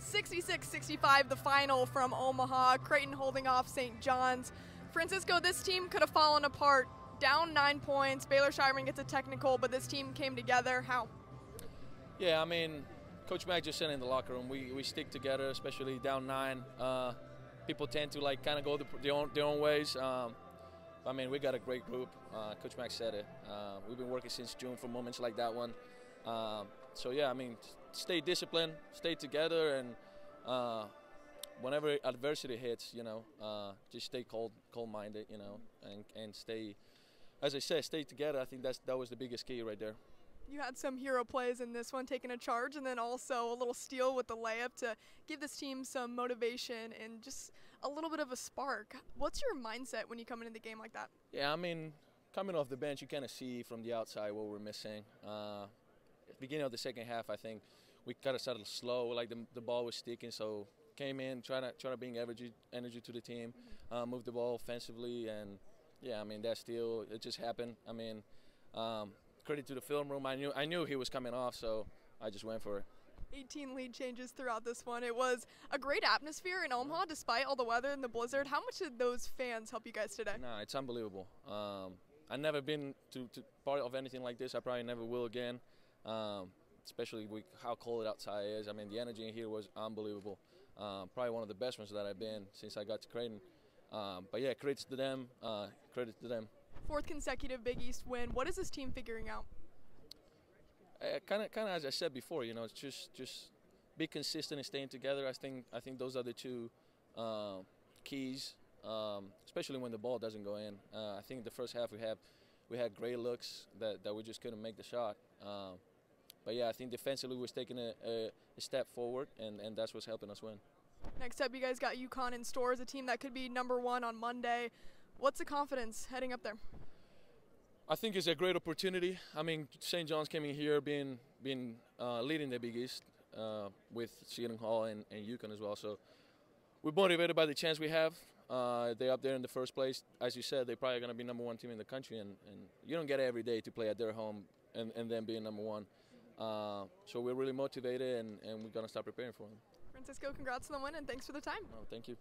66-65 the final from Omaha. Creighton holding off St. John's. Francisco, this team could have fallen apart. Down nine points. Baylor Scheierman gets a technical, but this team came together. How? Yeah, I mean, Coach Mack just said in the locker room, we, we stick together, especially down nine. Uh, people tend to like kind of go the, their, own, their own ways. Um, I mean, we got a great group. Uh, Coach Mack said it. Uh, we've been working since June for moments like that one. Um, so yeah, I mean, stay disciplined, stay together, and uh, whenever adversity hits, you know, uh, just stay cold, cold-minded, you know, and and stay, as I said, stay together. I think that's that was the biggest key right there. You had some hero plays in this one, taking a charge, and then also a little steal with the layup to give this team some motivation and just a little bit of a spark. What's your mindset when you come into the game like that? Yeah, I mean, coming off the bench, you kind of see from the outside what we're missing. Uh, beginning of the second half, I think we kind of started slow, like the, the ball was sticking, so came in trying to trying to bring energy energy to the team, uh, move the ball offensively, and yeah, I mean that still it just happened. I mean, um, credit to the film room. I knew I knew he was coming off, so I just went for it. 18 lead changes throughout this one. It was a great atmosphere in Omaha despite all the weather and the blizzard. How much did those fans help you guys today? No, it's unbelievable. Um, I've never been to, to part of anything like this. I probably never will again. Um, especially with how cold it outside is. I mean, the energy in here was unbelievable. Um, probably one of the best ones that I've been since I got to Creighton. Um, but yeah, credits to them. Uh, credit to them. Fourth consecutive Big East win. What is this team figuring out? Kind of, kind of as I said before, you know, it's just just be consistent and staying together. I think I think those are the two uh, keys, um, especially when the ball doesn't go in. Uh, I think the first half we have we had great looks that, that we just couldn't make the shot. Um, but yeah, I think defensively we're taking a, a, a, step forward, and, and that's what's helping us win. Next up, you guys got UConn in Storrs as a team that could be number one on Monday. What's the confidence heading up there? I think it's a great opportunity. I mean, St. John's coming here, being being uh, leading the Big East uh, with Seton Hall and, and UConn as well. So we're motivated by the chance we have. Uh, they're up there in the first place. As you said, they're probably going to be number one team in the country, and, and you don't get it every day to play at their home and, and then being number one. Uh, so we're really motivated, and, and we're going to start preparing for them. Francisco, congrats on the win, and thanks for the time. Oh, thank you.